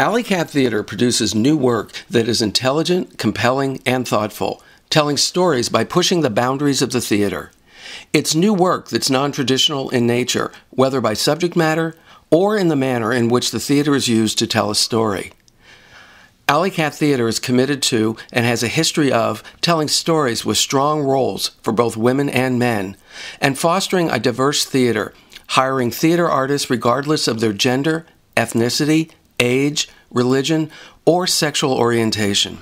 Alley Cat Theater produces new work that is intelligent, compelling, and thoughtful, telling stories by pushing the boundaries of the theater. It's new work that's non traditional in nature, whether by subject matter or in the manner in which the theater is used to tell a story. Alley Cat Theater is committed to and has a history of telling stories with strong roles for both women and men, and fostering a diverse theater, hiring theater artists regardless of their gender, ethnicity, age, religion, or sexual orientation.